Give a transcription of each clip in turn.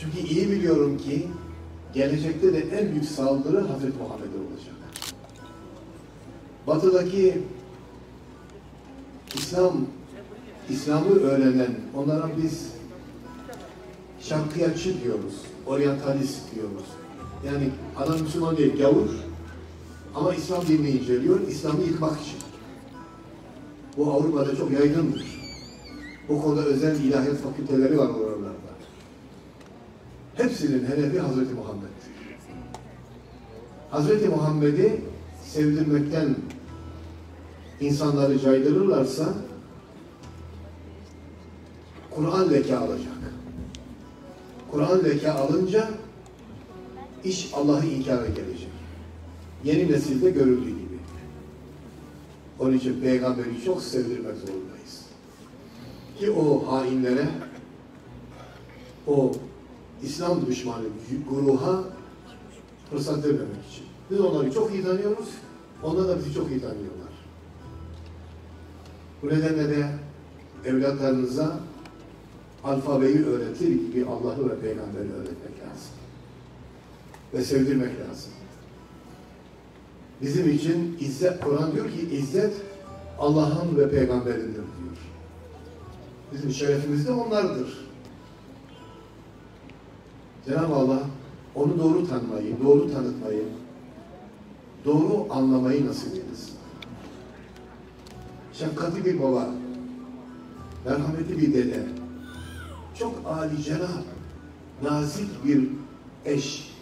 Çünkü iyi biliyorum ki gelecekte de en büyük saldırı Hazreti Muhammed'e olacak. Batı'daki İslam İslam'ı öğrenen onlara biz şarkıyatçı diyoruz, oryantalist diyoruz. Yani adam Müslüman değil, gavur ama İslam dinini inceliyor, İslam'ı yıkmak için. Bu Avrupa'da çok yaygındır. Bu konuda özel ilahiyat fakülteleri var oralarda. Hepsinin hedefi Hazreti Muhammed. Hazreti Muhammed'i sevdirmekten insanları caydırırlarsa Kur'an leke alacak. Kur'an leke alınca iş Allah'ı inkara gelecek. Yeni nesilde görüldüğü gibi. Onun için peygamberi çok sevdirmek zorundayız. Ki o hainlere, o İslam düşmanı gruha fırsat vermemek için. Biz onları çok iyi tanıyoruz, onlar da bizi çok iyi tanıyorlar. Bu nedenle de evlatlarınıza alfabeyi öğretir gibi Allah'ı ve Peygamberi öğretmek lazım. Ve sevdirmek lazım. Bizim için izzet, Kur'an diyor ki izzet Allah'ın ve Peygamberindir diyor. Bizim şerefimiz de onlardır. Cenab-ı Allah onu doğru tanımayı, doğru tanıtmayı, doğru anlamayı nasip etsin. Şefkatli bir baba, merhametli bir dede, çok cenab, nazik bir eş,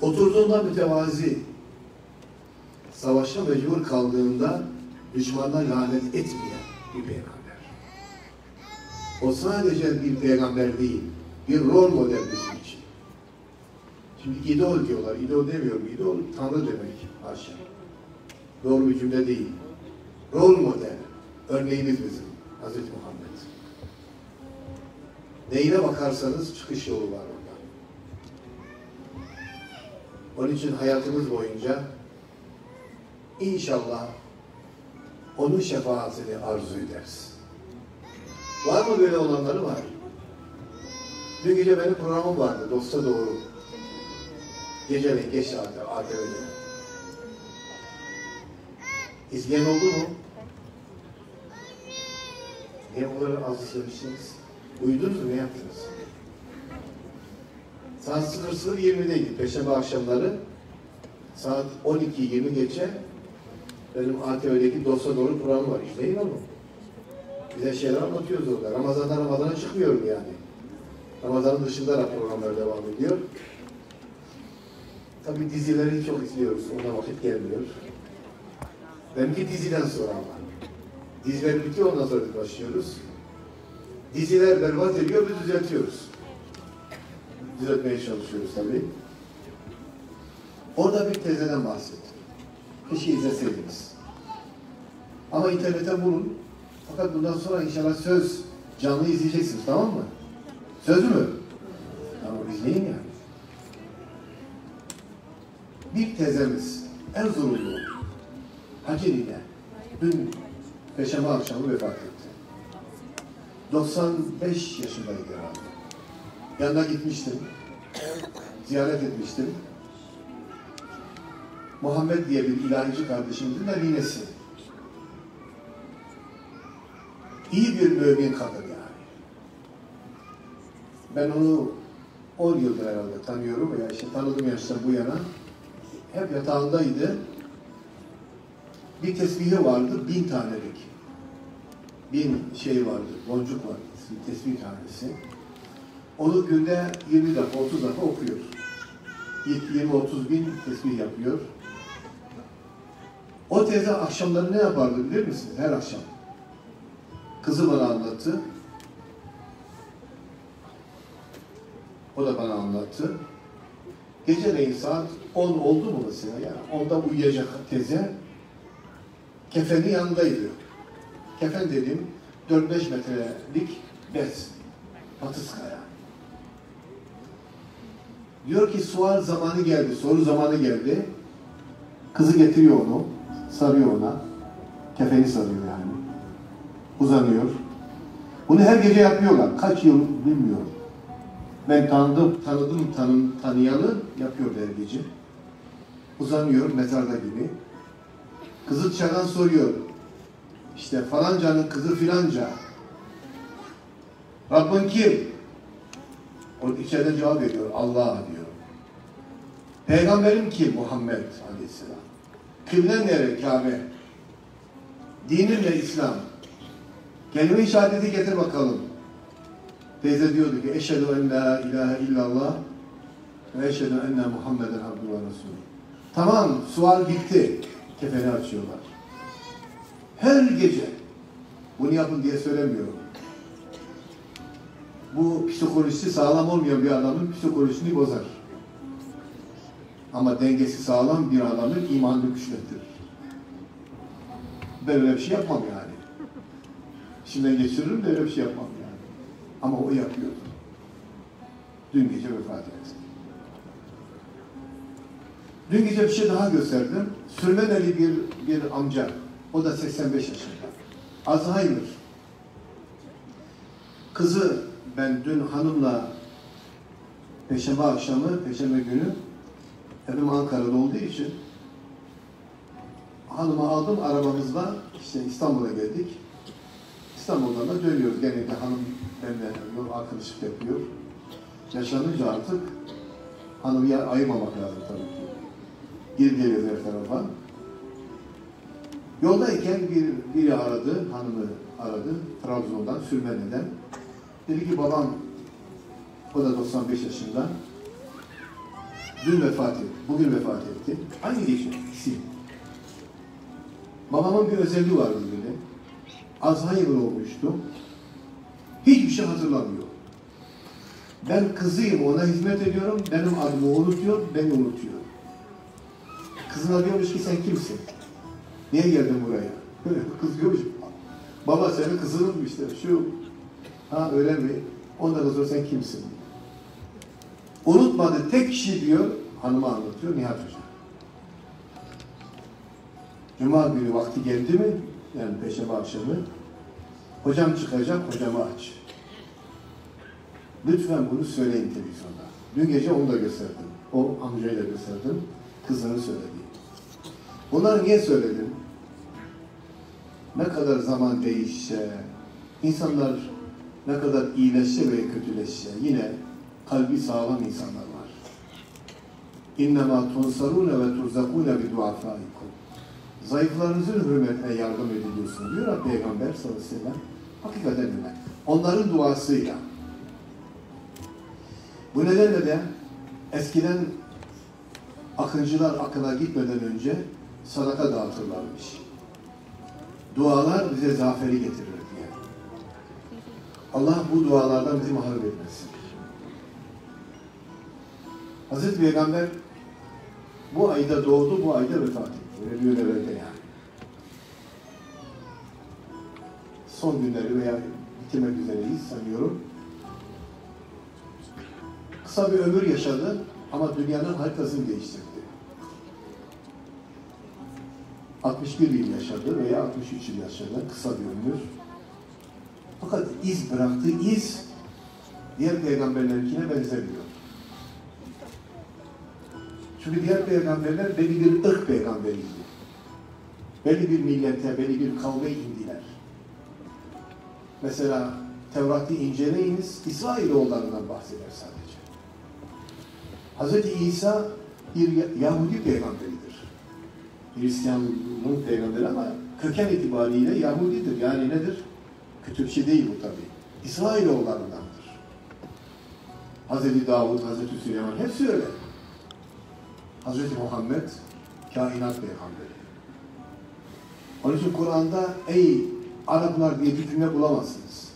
oturduğunda mütevazi, savaşa mecbur kaldığında düşmana lanet etmeyen bir peygamber. O sadece bir peygamber değil, bir rol model bizim için. Şimdi idol diyorlar, idol demiyorum, idol Tanrı demek haşa. Doğru bir cümle değil. Rol model, örneğimiz bizim, Hazreti Muhammed. Neyine bakarsanız çıkış yolu var orada. Onun için hayatımız boyunca inşallah onun şefaatini arzu ederiz. Var mı böyle olanları var? Dün gece benim programım vardı, Dosta Doğru. Geceleyin, geç saatte, ATV'de. İzleyen oldu mu? Niye bu kadar az izlemişsiniz? Uyudunuz mu? Ne yaptınız? Saat 00.20'deydi. Perşembe akşamları saat 12.20 geçe benim ATV'deki Dosta Doğru programı var. İzleyin onu. Bize şeyler anlatıyoruz orada. Ramazan'da Ramazan'a çıkmıyorum yani. Ramazan'ın dışında da programlar devam ediyor. Tabii dizileri çok izliyoruz. Ona vakit gelmiyor. Benimki diziden sonra ama. Diziler bitiyor ondan sonra başlıyoruz. Diziler berbat ediyor, biz düzeltiyoruz. Düzeltmeye çalışıyoruz tabii. Orada bir teyzeden bahsettim. Keşke izleseydiniz. Ama internete bulun. Fakat bundan sonra inşallah söz canlı izleyeceksiniz tamam mı? Söz mü? Tamam izleyin yani. Bir teyzemiz Erzurumlu Haceli'de dün Perşembe akşamı vefat etti. 95 yaşındaydı herhalde. Yanına gitmiştim. Ziyaret etmiştim. Muhammed diye bir ilahici kardeşimizin de ninesi. İyi bir mümin kadın yani. Ben onu 10 yıldır herhalde tanıyorum veya işte tanıdığım yaştan bu yana. Hep yatağındaydı. Bir tesbihi vardı, bin tanelik. Bin şey vardı, boncuk vardı, tesbih tanesi. Onu günde 20 defa, 30 defa okuyor. 20-30 bin tesbih yapıyor. O teyze akşamları ne yapardı bilir misiniz? Her akşam. Kızı bana anlattı. O da bana anlattı. Geceleyin saat 10 oldu mu mesela yani? Onda uyuyacak teyze. Kefenin yanındaydı. Kefen dediğim 4-5 metrelik bez. Patiska yani. Diyor ki sual zamanı geldi, soru zamanı geldi. Kızı getiriyor onu, sarıyor ona. Kefeni sarıyor. Uzanıyor. Bunu her gece yapıyorlar. Kaç yıl bilmiyorum. Ben tanıdım, tanıdım, tanım, tanıyanı yapıyor her gece. Uzanıyor mezarda gibi. Kızı çakan soruyor. İşte falancanın kızı filanca. Rabbin kim? O içeriden cevap veriyor. Allah diyor. Peygamberim kim? Muhammed Aleyhisselam. Kıblen nere? Kabe. Dinin ne? İslam. Kelime-i şehadeti getir bakalım. Teyze diyordu ki eşhedü en la ilahe illallah ve eşhedü enne Muhammeden abdü ve resulü. Tamam sual bitti. Kefeni açıyorlar. Her gece bunu yapın diye söylemiyorum. Bu psikolojisi sağlam olmayan bir adamın psikolojisini bozar. Ama dengesi sağlam bir adamın imanını güçlendirir. Ben öyle bir şey yapmam yani. İçimden geçiririm de öyle bir şey yapmam yani. Ama o yapıyordu. Dün gece vefat etti. Dün gece bir şey daha gösterdim. Sürmeneli bir, bir amca. O da 85 yaşında. Alzheimer. Kızı ben dün hanımla Peşembe akşamı, Peşembe günü evim Ankara'da olduğu için hanımı aldım arabamızla işte İstanbul'a geldik. İstanbul'dan da dönüyoruz. Genelde hanım benimle yol arkadaşlık yapıyor. Yaşlanınca artık hanımı yer ayırmamak lazım tabii ki. Gir geliyoruz her tarafa. Yoldayken bir, biri aradı, hanımı aradı. Trabzon'dan, Sürmene'den. Dedi ki babam, o da 95 yaşında. Dün vefat etti, bugün vefat etti. Aynı gece, ikisi. Babamın bir özelliği vardı böyle. Alzheimer olmuştu. Hiçbir şey hatırlamıyor. Ben kızıyım, ona hizmet ediyorum. Benim adımı unutuyor, beni unutuyor. Kızına diyormuş ki sen kimsin? Niye geldin buraya? Kız diyormuş, baba senin kızının işte şu. Ha öyle mi? Ondan sonra sen kimsin? Unutmadı tek kişi diyor, hanıma anlatıyor Nihat Hoca. Cuma günü vakti geldi mi? Yani peşeme akşamı. Hocam çıkacak, hocamı aç. Lütfen bunu söyleyin televizyonda. Dün gece onu da gösterdim. O amcayı da gösterdim. Kızını söyledi. Bunları niye söyledim? Ne kadar zaman değişse, insanlar ne kadar iyileşse ve kötüleşse yine kalbi sağlam insanlar var. İnnemâ tunsarûne ve turzakûne bi duafâikum. Zayıflarınızın hürmetine yardım ediliyorsun diyor ya Peygamber sallallahu aleyhi ve sellem. Hakikaten öyle. Onların duasıyla. Bu nedenle de eskiden akıncılar akına gitmeden önce sadaka dağıtırlarmış. Dualar bize zaferi getirir diye. Allah bu dualardan bizi mahrum etmesin. Hazreti Peygamber bu ayda doğdu, bu ayda vefat etti. Öyle bir öyle yani. Son günleri veya bitirmek üzereyiz sanıyorum. Kısa bir ömür yaşadı ama dünyanın haritasını değiştirdi. 61 yıl yaşadı veya 63 yıl yaşadı. Kısa bir ömür. Fakat iz bıraktığı iz diğer peygamberlerinkine benzemiyor. Çünkü diğer peygamberler belli bir ırk peygamberiydi. Belli bir millete, belli bir kavme indiler. Mesela Tevrat'ı inceleyiniz, İsrailoğullarından bahseder sadece. Hz. İsa bir Yahudi peygamberidir. Hristiyanlığın peygamberi ama köken itibariyle Yahudidir. Yani nedir? Şey değil bu tabi. İsrailoğullarındandır. Hz. Davud, Hz. Süleyman hepsi öyle. Hz. Muhammed kainat peygamberi. Onun için Kur'an'da ey Araplar diye bir cümle bulamazsınız.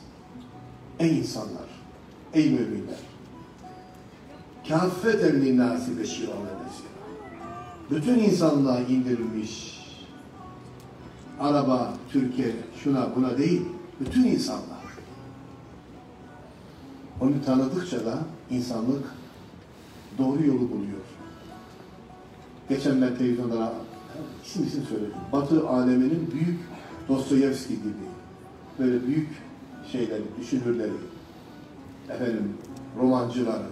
Ey insanlar, ey müminler. Kâffeten linnâsi beşîran ve Bütün insanlığa indirilmiş araba, Türkiye, şuna buna değil, bütün insanlar. Onu tanıdıkça da insanlık doğru yolu buluyor. Geçen ben televizyonda isim isim söyledim. Batı aleminin büyük Dostoyevski gibi böyle büyük şeyleri, düşünürleri, efendim romancıları,